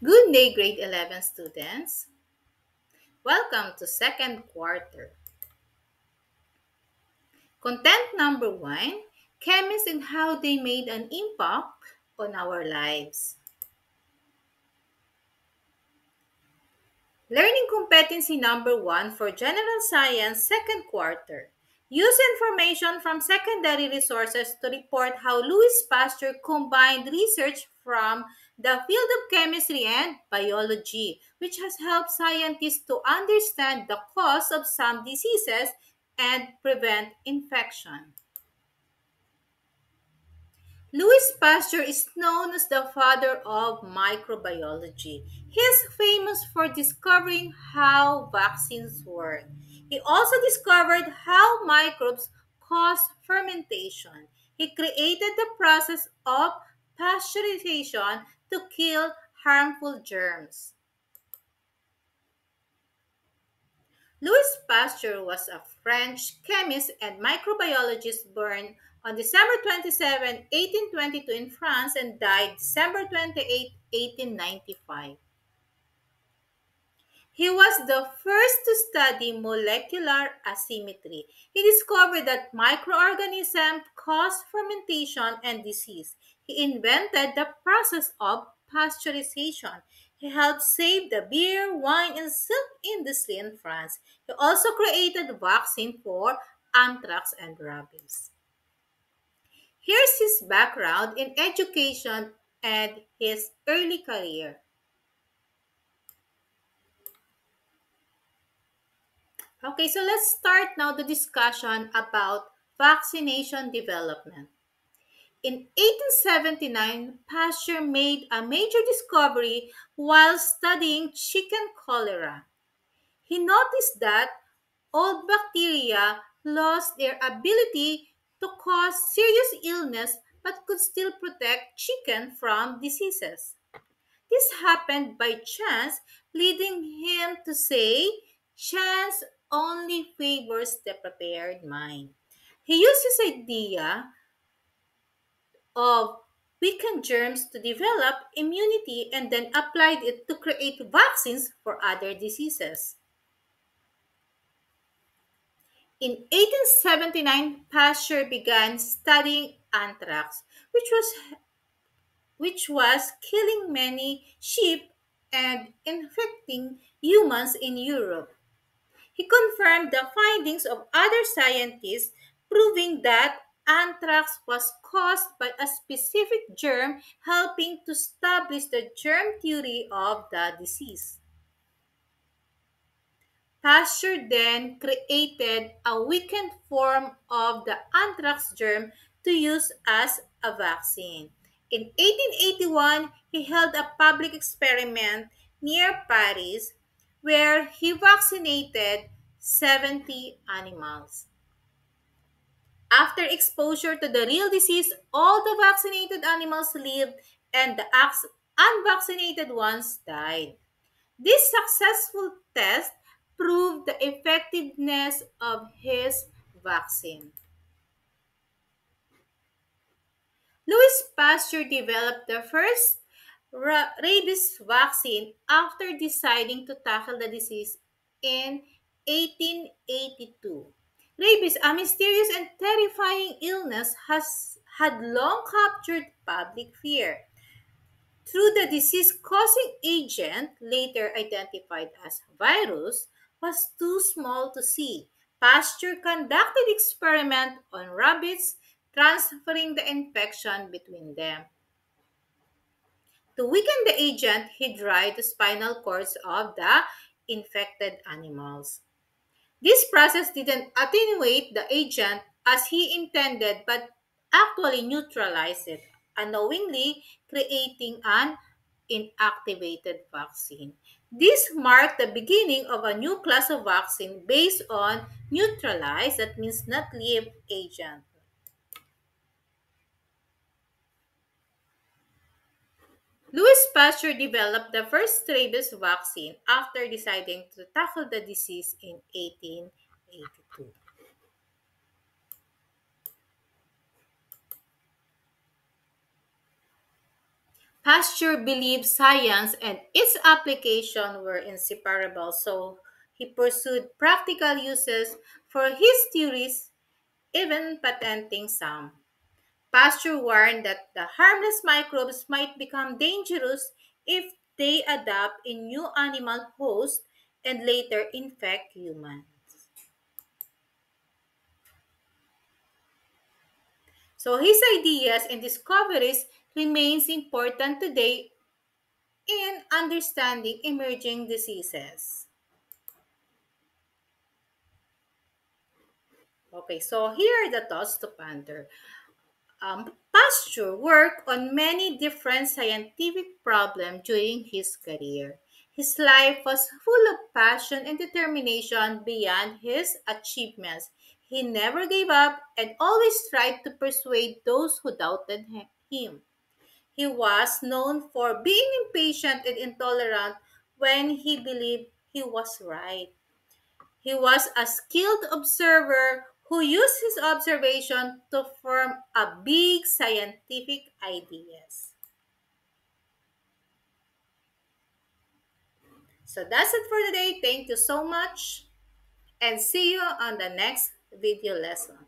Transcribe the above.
Good day, grade 11 students. Welcome to second quarter. Content number one, chemists and how they made an impact on our lives. Learning competency number one for general science second quarter. Use information from secondary resources to report how Louis Pasteur combined research from the field of chemistry and biology, which has helped scientists to understand the cause of some diseases and prevent infection. Louis Pasteur is known as the father of microbiology. He is famous for discovering how vaccines work. He also discovered how microbes cause fermentation. He created the process of pasteurization to kill harmful germs. Louis Pasteur was a French chemist and microbiologist born on December 27, 1822 in France and died December 28, 1895. He was the first to study molecular asymmetry. He discovered that microorganisms cause fermentation and disease. He invented the process of pasteurization. He helped save the beer, wine, and silk industry in France. He also created vaccine for anthrax and rabies. Here's his background in education and his early career. Okay, so let's start now the discussion about vaccination development. In 1879, Pasteur made a major discovery while studying chicken cholera. He noticed that old bacteria lost their ability to cause serious illness but could still protect chicken from diseases. This happened by chance, leading him to say, chance only favors the prepared mind. He used his idea of weakened germs to develop immunity and then applied it to create vaccines for other diseases. In 1879, Pasteur began studying anthrax, which was which was killing many sheep and infecting humans in Europe. He confirmed the findings of other scientists, proving that anthrax was caused by a specific germ, helping to establish the germ theory of the disease. Pasteur then created a weakened form of the anthrax germ to use as a vaccine. In 1881, he held a public experiment near Paris where he vaccinated 70 animals. After exposure to the real disease, all the vaccinated animals lived and the unvaccinated ones died. This successful test proved the effectiveness of his vaccine. Louis Pasteur developed the first rabies vaccine after deciding to tackle the disease in 1882. Rabies, a mysterious and terrifying illness, has had long captured public fear. Through the disease-causing agent, later identified as virus, was too small to see. Pasteur conducted experiment on rabbits, transferring the infection between them. To weaken the agent, he dried the spinal cords of the infected animals. This process didn't attenuate the agent as he intended but actually neutralized it, unknowingly creating an inactivated vaccine. This marked the beginning of a new class of vaccine based on neutralized, that means not live agent. Louis Pasteur developed the first rabies vaccine after deciding to tackle the disease in 1882. Pasteur believed science and its application were inseparable, so he pursued practical uses for his theories, even patenting some. Pasteur warned that the harmless microbes might become dangerous if they adapt in new animal hosts and later infect humans. So his ideas and discoveries remains important today in understanding emerging diseases. Okay, so here are the thoughts to ponder. Um, Pasteur worked on many different scientific problems during his career. His life was full of passion and determination beyond his achievements. He never gave up and always tried to persuade those who doubted him. He was known for being impatient and intolerant when he believed he was right. He was a skilled observer who used his observation to form a big scientific ideas. So that's it for today. Thank you so much and see you on the next video lesson.